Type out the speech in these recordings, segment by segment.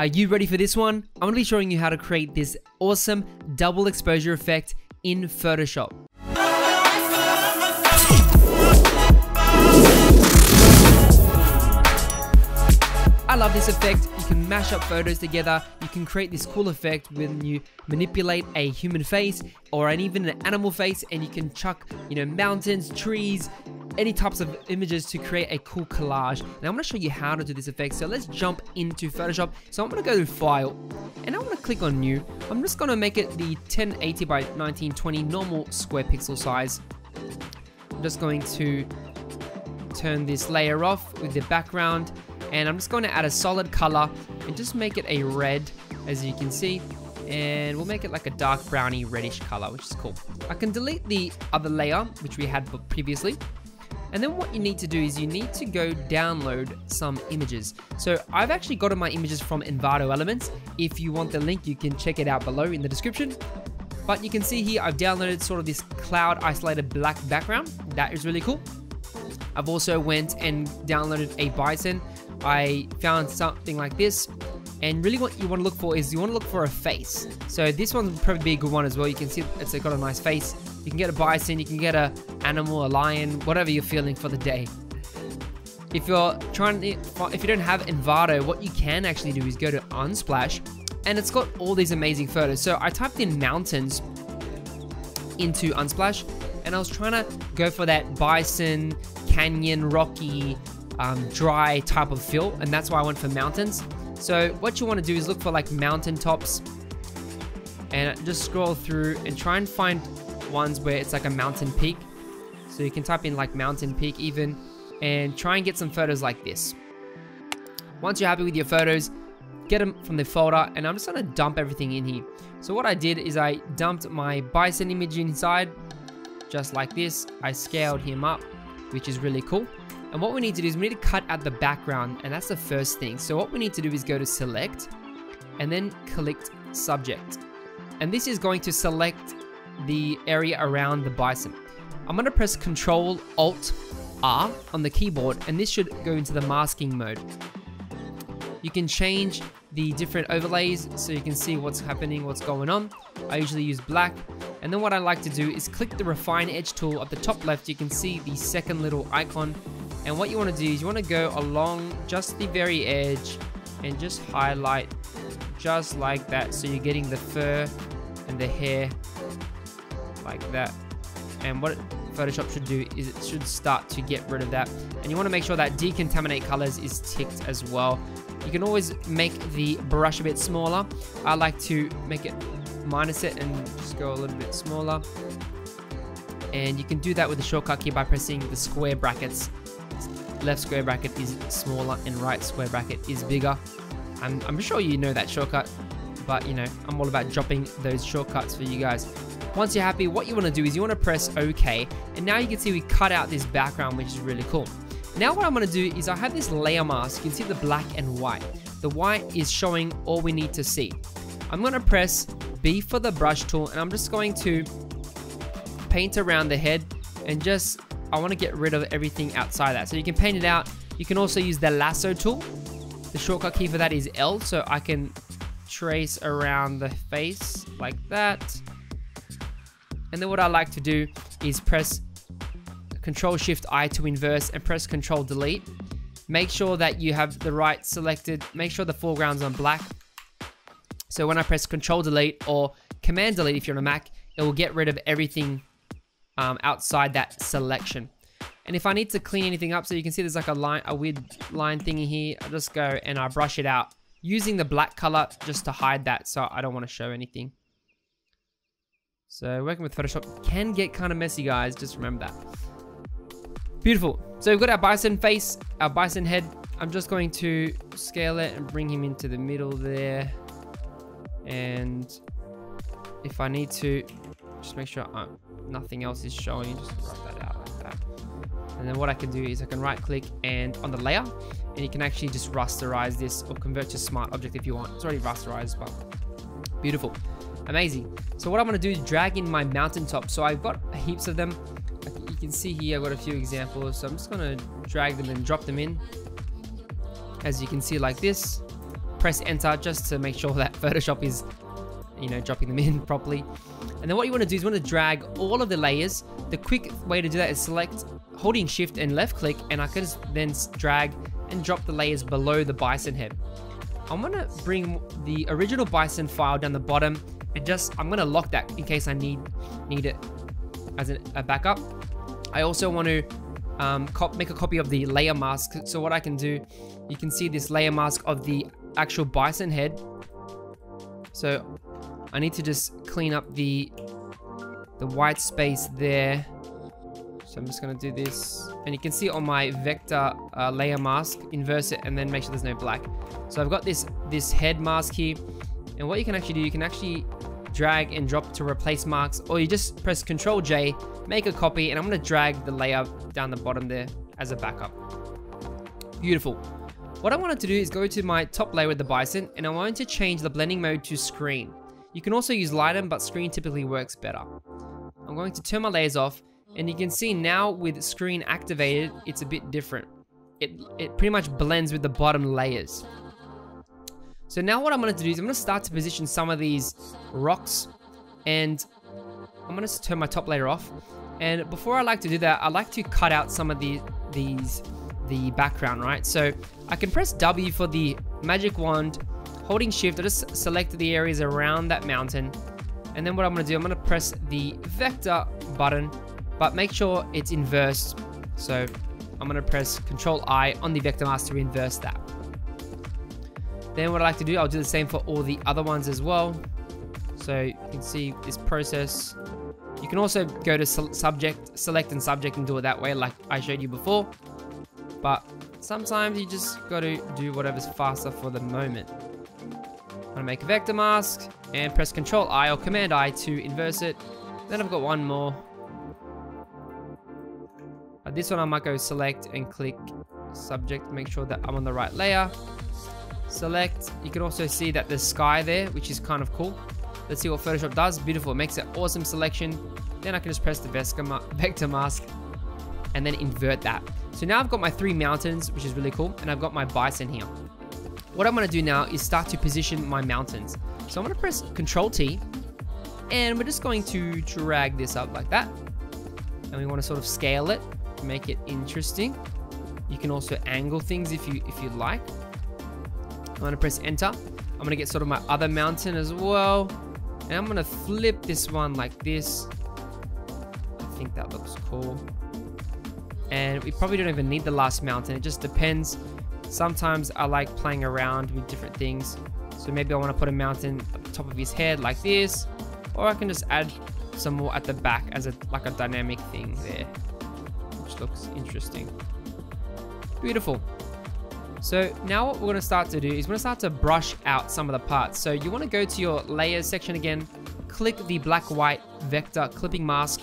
Are you ready for this one? I'm to be showing you how to create this awesome double exposure effect in Photoshop. I love this effect. You can mash up photos together. You can create this cool effect when you manipulate a human face or an even an animal face and you can chuck, you know, mountains, trees, any types of images to create a cool collage. Now I'm going to show you how to do this effect. So let's jump into Photoshop. So I'm going to go to File and I'm to click on New. I'm just going to make it the 1080 by 1920 normal square pixel size. I'm just going to turn this layer off with the background and I'm just going to add a solid color and just make it a red as you can see and we'll make it like a dark browny reddish color which is cool I can delete the other layer which we had previously and then what you need to do is you need to go download some images. So I've actually gotten my images from Envato Elements. If you want the link you can check it out below in the description. But you can see here I've downloaded sort of this cloud isolated black background. That is really cool. I've also went and downloaded a bison. I found something like this. And really what you want to look for is you want to look for a face. So this one would probably be a good one as well. You can see it's got a nice face. You can get a bison, you can get a animal, a lion, whatever you're feeling for the day. If you're trying to, if you don't have Envato, what you can actually do is go to Unsplash and it's got all these amazing photos. So I typed in mountains into Unsplash and I was trying to go for that bison, canyon, rocky, um, dry type of feel, and that's why I went for mountains. So what you want to do is look for like mountain tops and just scroll through and try and find ones where it's like a mountain peak. So you can type in like mountain peak even and try and get some photos like this. Once you're happy with your photos, get them from the folder and I'm just gonna dump everything in here. So what I did is I dumped my bison image inside just like this. I scaled him up, which is really cool. And what we need to do is we need to cut out the background and that's the first thing. So what we need to do is go to select and then click subject. And this is going to select the area around the bison. I'm going to press Control Alt R on the keyboard and this should go into the masking mode. You can change the different overlays so you can see what's happening, what's going on. I usually use black. And then what I like to do is click the refine edge tool at the top left. You can see the second little icon and what you want to do is you want to go along just the very edge and just highlight just like that. So you're getting the fur and the hair like that. And what Photoshop should do is it should start to get rid of that. And you want to make sure that decontaminate colors is ticked as well. You can always make the brush a bit smaller. I like to make it minus it and just go a little bit smaller. And you can do that with the shortcut key by pressing the square brackets left square bracket is smaller and right square bracket is bigger. I'm, I'm sure you know that shortcut, but you know, I'm all about dropping those shortcuts for you guys. Once you're happy, what you want to do is you want to press OK, and now you can see we cut out this background, which is really cool. Now what I'm going to do is I have this layer mask, you can see the black and white. The white is showing all we need to see. I'm going to press B for the brush tool, and I'm just going to paint around the head and just I want to get rid of everything outside that. So you can paint it out. You can also use the lasso tool. The shortcut key for that is L, so I can trace around the face like that. And then what I like to do is press Control Shift I to inverse and press Control Delete. Make sure that you have the right selected, make sure the foreground's on black. So when I press Control Delete or Command Delete if you're on a Mac, it will get rid of everything um, outside that selection. And if I need to clean anything up, so you can see there's like a line, a weird line thingy here, I just go and I brush it out using the black color just to hide that so I don't want to show anything. So working with Photoshop can get kind of messy, guys. Just remember that. Beautiful. So we've got our bison face, our bison head. I'm just going to scale it and bring him into the middle there. And if I need to, just make sure I'm nothing else is showing, just rub that out like that. And then what I can do is I can right click and on the layer, and you can actually just rasterize this or convert to smart object if you want. It's already rasterized, but beautiful. Amazing. So what I'm gonna do is drag in my mountaintop. So I've got heaps of them. You can see here, I've got a few examples. So I'm just gonna drag them and drop them in. As you can see like this. press enter just to make sure that Photoshop is, you know, dropping them in properly. And then what you want to do is you want to drag all of the layers. The quick way to do that is select holding shift and left click and I can then drag and drop the layers below the bison head. I'm gonna bring the original bison file down the bottom and just, I'm gonna lock that in case I need, need it as a, a backup. I also want to um, make a copy of the layer mask. So what I can do, you can see this layer mask of the actual bison head. So I need to just clean up the the white space there. So I'm just gonna do this. And you can see on my vector uh, layer mask, inverse it and then make sure there's no black. So I've got this, this head mask here. And what you can actually do, you can actually drag and drop to replace marks, or you just press Control J, make a copy, and I'm gonna drag the layer down the bottom there as a backup. Beautiful. What I wanted to do is go to my top layer with the bison, and I wanted to change the blending mode to screen. You can also use lighten, but screen typically works better. I'm going to turn my layers off, and you can see now with screen activated, it's a bit different. It, it pretty much blends with the bottom layers. So now what I'm going to do is I'm going to start to position some of these rocks and I'm going to turn my top layer off. And before I like to do that, I like to cut out some of the, these, the background, right? So I can press W for the magic wand, holding shift, I just select the areas around that mountain. And then what I'm to do, I'm going to press the vector button, but make sure it's inverse. So I'm going to press Control I on the vector mask to inverse that. Then what I like to do, I'll do the same for all the other ones as well. So you can see this process. You can also go to subject, select and subject and do it that way like I showed you before. But sometimes you just got to do whatever's faster for the moment. I'm gonna make a vector mask and press Control I or Command I to inverse it. Then I've got one more. Uh, this one I might go select and click subject, make sure that I'm on the right layer select. You can also see that there's sky there, which is kind of cool. Let's see what Photoshop does. Beautiful, it makes an awesome selection. Then I can just press the vector mask and then invert that. So now I've got my three mountains, which is really cool, and I've got my bison here. What I'm gonna do now is start to position my mountains. So I'm gonna press Control T, and we're just going to drag this up like that. And we wanna sort of scale it, make it interesting. You can also angle things if you if you like. I'm gonna press enter. I'm gonna get sort of my other mountain as well. And I'm gonna flip this one like this. I think that looks cool. And we probably don't even need the last mountain. It just depends. Sometimes I like playing around with different things. So maybe I want to put a mountain at the top of his head like this. Or I can just add some more at the back as a like a dynamic thing there. Which looks interesting. Beautiful. So now what we're going to start to do is we're going to start to brush out some of the parts. So you want to go to your layers section again, click the black white vector clipping mask.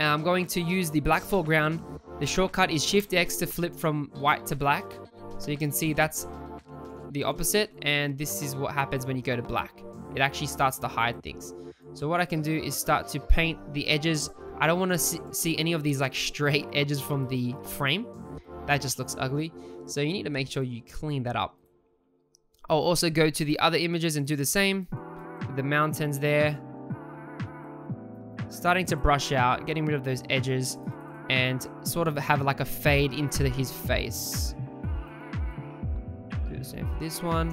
And I'm going to use the black foreground. The shortcut is shift X to flip from white to black. So you can see that's the opposite and this is what happens when you go to black. It actually starts to hide things. So what I can do is start to paint the edges. I don't want to see, any of these like straight edges from the frame. That just looks ugly. So you need to make sure you clean that up. I'll also go to the other images and do the same. The mountains there. Starting to brush out, getting rid of those edges and sort of have like a fade into his face. Do the same for this one.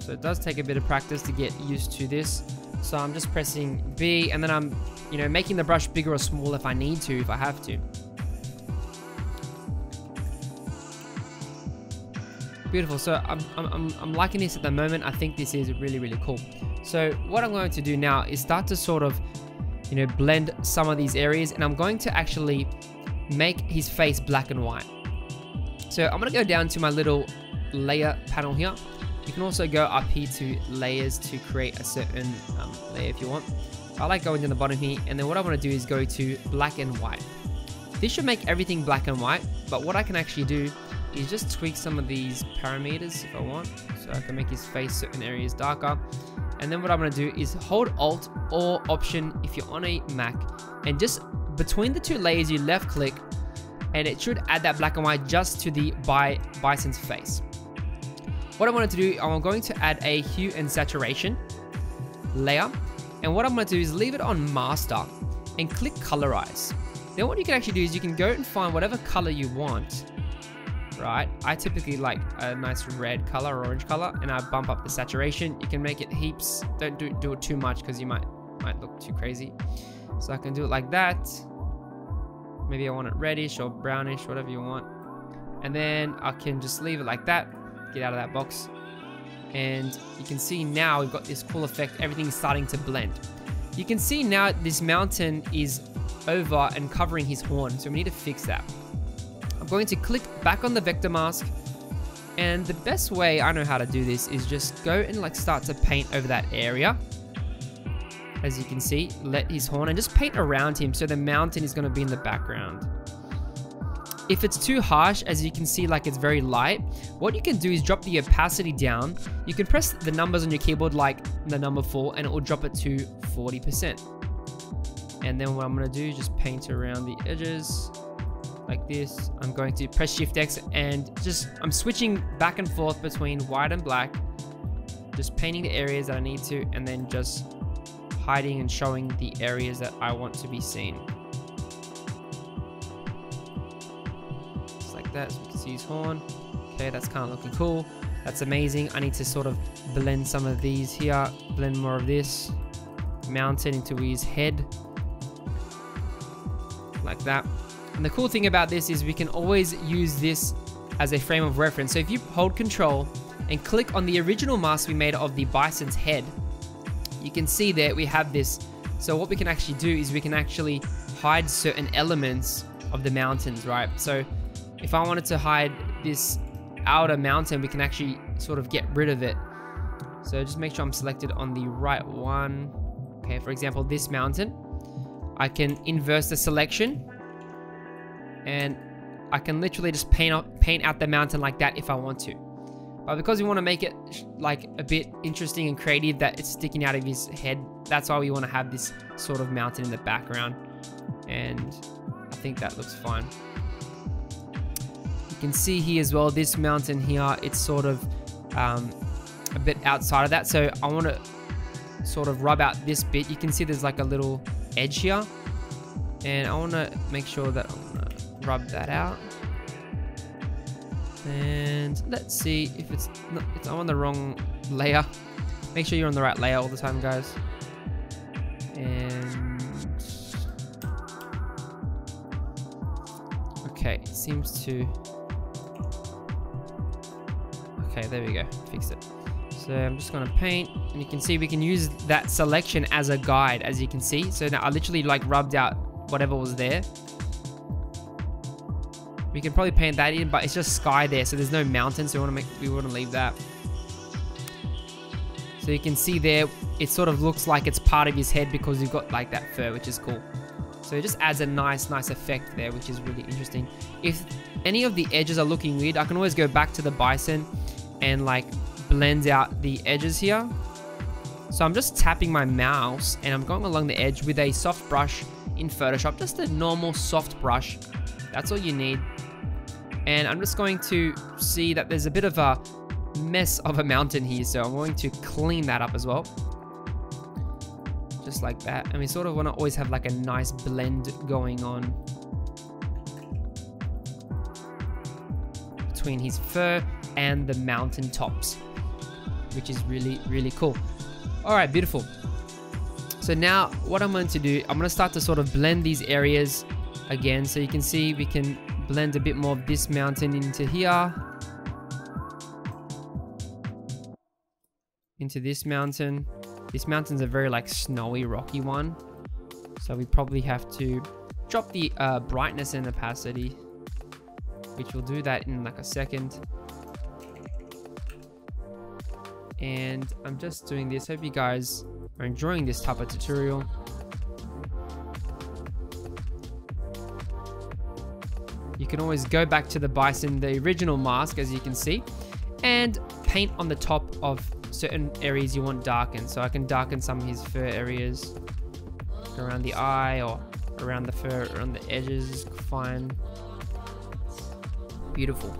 So it does take a bit of practice to get used to this. So I'm just pressing B and then I'm, you know, making the brush bigger or small if I need to, if I have to. Beautiful. So I'm, I'm, I'm liking this at the moment. I think this is really, really cool. So what I'm going to do now is start to sort of, you know, blend some of these areas and I'm going to actually make his face black and white. So I'm going to go down to my little layer panel here you can also go up here to layers to create a certain um, layer if you want. I like going to the bottom here and then what I want to do is go to black and white. This should make everything black and white, but what I can actually do is just tweak some of these parameters if I want. So I can make his face certain areas darker. And then what I'm going to do is hold Alt or Option if you're on a Mac and just between the two layers, you left click and it should add that black and white just to the bi bison's face. What I wanted to do, I'm going to add a hue and saturation layer. And what I'm going to do is leave it on master and click colorize. Then what you can actually do is you can go and find whatever color you want right? I typically like a nice red color or orange color and I bump up the saturation. You can make it heaps. Don't do, do it too much because you might, might look too crazy. So I can do it like that. Maybe I want it reddish or brownish, whatever you want. And then I can just leave it like that. Get out of that box. And you can see now we've got this cool effect. Everything's starting to blend. You can see now this mountain is over and covering his horn. So we need to fix that going to click back on the vector mask. And the best way I know how to do this is just go and like start to paint over that area. As you can see, let his horn and just paint around him so the mountain is going to be in the background. If it's too harsh, as you can see, like it's very light, what you can do is drop the opacity down. You can press the numbers on your keyboard like the number 4 and it will drop it to 40%. And then what I'm going to do is just paint around the edges like this. I'm going to press Shift X and just, I'm switching back and forth between white and black. Just painting the areas that I need to and then just hiding and showing the areas that I want to be seen. Just like that, so you can see his horn. Okay, that's kind of looking cool. That's amazing. I need to sort of blend some of these here, blend more of this, mountain into his head, like that. And the cool thing about this is we can always use this as a frame of reference. So if you hold control and click on the original mask we made of the bison's head, you can see that we have this. So what we can actually do is we can actually hide certain elements of the mountains, right? So if I wanted to hide this outer mountain, we can actually sort of get rid of it. So just make sure I'm selected on the right one. Okay, for example, this mountain. I can inverse the selection and I can literally just paint out, paint out the mountain like that if I want to. But because we want to make it like a bit interesting and creative that it's sticking out of his head, that's why we want to have this sort of mountain in the background. And I think that looks fine. You can see here as well, this mountain here, it's sort of um, a bit outside of that. So I want to sort of rub out this bit. You can see there's like a little edge here. And I want to make sure that I'm rub that out. And let's see if it's, not, it's I'm on the wrong layer. Make sure you're on the right layer all the time, guys. And okay, it seems to. Okay, there we go. Fix it. So I'm just gonna paint, and you can see we can use that selection as a guide, as you can see. So now I literally like rubbed out whatever was there we can probably paint that in, but it's just sky there, so there's no mountains. So we want to make we want to leave that. So you can see there, it sort of looks like it's part of his head because you've got like that fur, which is cool. So it just adds a nice, nice effect there, which is really interesting. If any of the edges are looking weird, I can always go back to the bison and like blend out the edges here. So I'm just tapping my mouse and I'm going along the edge with a soft brush in Photoshop, just a normal soft brush. That's all you need. And I'm just going to see that there's a bit of a mess of a mountain here. So I'm going to clean that up as well. Just like that. And we sort of want to always have like a nice blend going on. Between his fur and the mountain tops. Which is really, really cool. All right, beautiful. So now what I'm going to do, I'm going to start to sort of blend these areas again. So you can see we can blend a bit more of this mountain into here. Into this mountain. This mountain's a very like snowy, rocky one. So we probably have to drop the uh, brightness and opacity, which we'll do that in like a second. And I'm just doing this. Hope you guys are enjoying this type of tutorial. Can always go back to the bison, the original mask, as you can see, and paint on the top of certain areas you want darkened. So I can darken some of his fur areas around the eye or around the fur, around the edges, fine. Beautiful.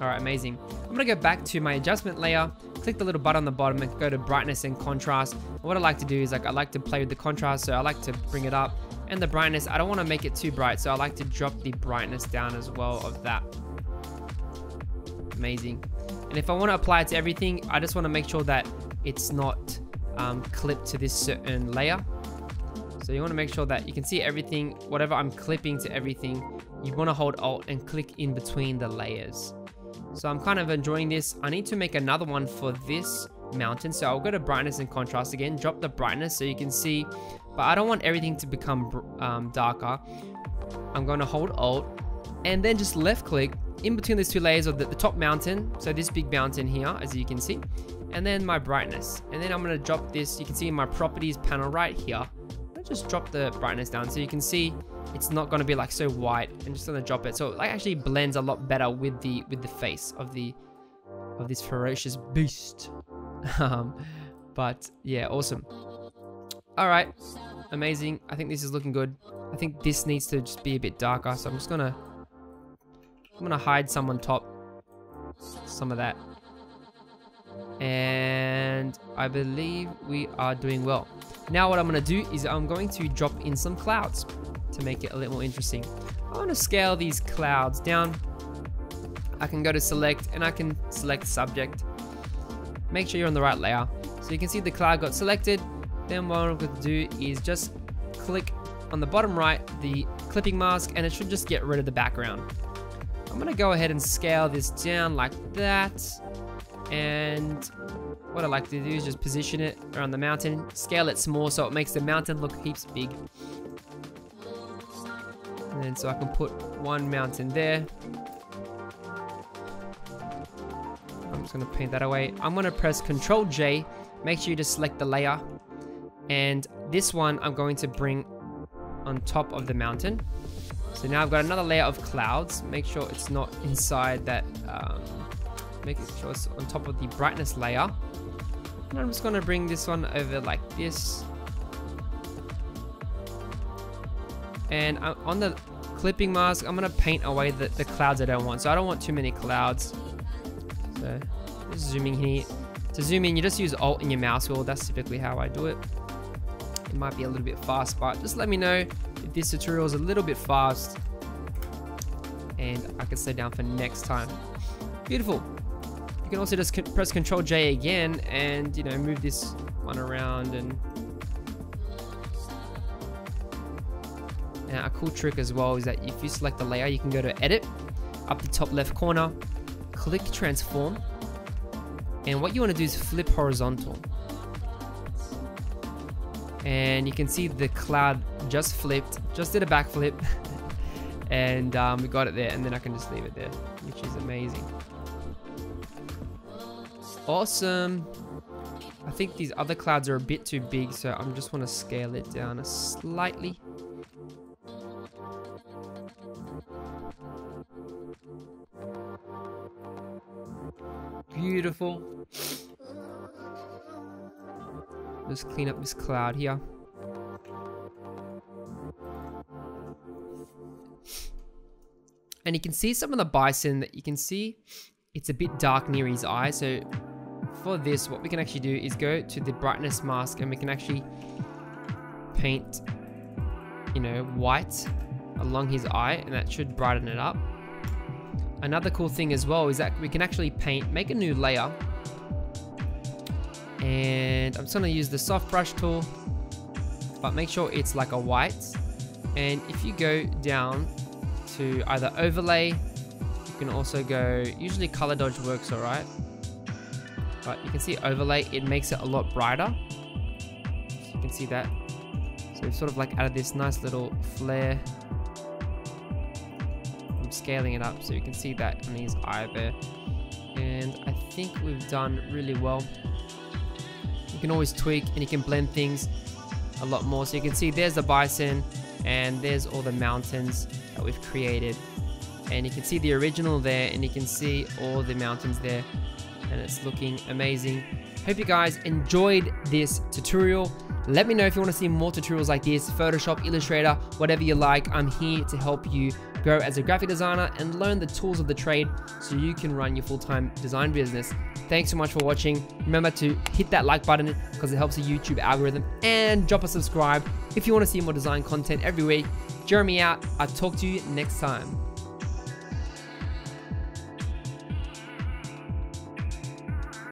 All right, amazing. I'm gonna go back to my adjustment layer, click the little button on the bottom and go to brightness and contrast. And what I like to do is like, I like to play with the contrast. So I like to bring it up and the brightness. I don't wanna make it too bright. So I like to drop the brightness down as well of that. Amazing. And if I wanna apply it to everything, I just wanna make sure that it's not um, clipped to this certain layer. So you want to make sure that you can see everything, whatever I'm clipping to everything, you want to hold alt and click in between the layers. So I'm kind of enjoying this. I need to make another one for this mountain. So I'll go to brightness and contrast again, drop the brightness so you can see, but I don't want everything to become um, darker. I'm going to hold alt and then just left click in between these two layers of the, the top mountain. So this big mountain here, as you can see, and then my brightness. And then I'm going to drop this, you can see in my properties panel right here. I just drop the brightness down so you can see it's not going to be like so white and just going to drop it so it actually blends a lot better with the with the face of the of this ferocious beast um but yeah awesome all right amazing i think this is looking good i think this needs to just be a bit darker so i'm just gonna i'm gonna hide some on top some of that and i believe we are doing well now what i'm gonna do is i'm going to drop in some clouds to make it a little more interesting. I want to scale these clouds down. I can go to select and I can select subject. Make sure you're on the right layer. So you can see the cloud got selected. Then what I'm going to do is just click on the bottom right, the clipping mask, and it should just get rid of the background. I'm going to go ahead and scale this down like that. And what I like to do is just position it around the mountain, scale it small so it makes the mountain look heaps big. And then so I can put one mountain there. I'm just gonna paint that away. I'm gonna press Control J. Make sure you just select the layer. And this one I'm going to bring on top of the mountain. So now I've got another layer of clouds. Make sure it's not inside that, um, make sure it's on top of the brightness layer. And I'm just gonna bring this one over like this. And on the clipping mask, I'm going to paint away the, the clouds I don't want. So I don't want too many clouds. So just zooming here. To zoom in, you just use Alt in your mouse wheel. That's typically how I do it. It might be a little bit fast, but just let me know if this tutorial is a little bit fast. And I can stay down for next time. Beautiful. You can also just press Control J again and, you know, move this one around and Now a cool trick as well is that if you select the layer, you can go to edit, up the top left corner, click transform, and what you want to do is flip horizontal. And you can see the cloud just flipped, just did a backflip, and um, we got it there, and then I can just leave it there, which is amazing. Awesome. I think these other clouds are a bit too big, so I just want to scale it down a slightly. Beautiful. Just clean up this cloud here. And you can see some of the bison that you can see it's a bit dark near his eye. So for this, what we can actually do is go to the brightness mask and we can actually paint, you know, white along his eye and that should brighten it up. Another cool thing as well is that we can actually paint, make a new layer. And I'm just gonna use the soft brush tool, but make sure it's like a white. And if you go down to either overlay, you can also go, usually color dodge works all right. But you can see overlay, it makes it a lot brighter. You can see that. So we've sort of like added this nice little flare I'm scaling it up so you can see that on his eye there. And I think we've done really well. Can always tweak and you can blend things a lot more. So you can see there's the bison and there's all the mountains that we've created. And you can see the original there and you can see all the mountains there and it's looking amazing. Hope you guys enjoyed this tutorial. Let me know if you want to see more tutorials like this, Photoshop, Illustrator, whatever you like. I'm here to help you grow as a graphic designer and learn the tools of the trade so you can run your full-time design business. Thanks so much for watching. Remember to hit that like button because it helps the YouTube algorithm and drop a subscribe if you want to see more design content every week. Jeremy out. I'll talk to you next time.